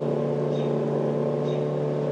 よし!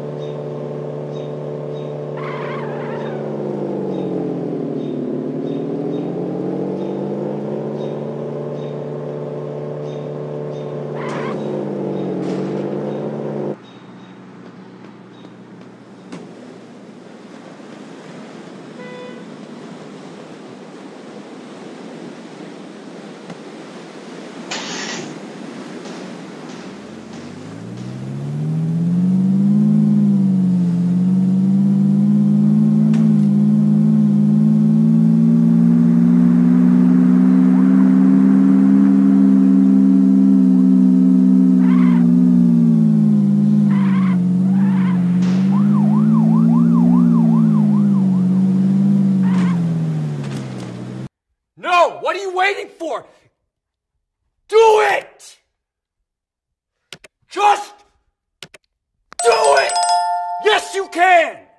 歉。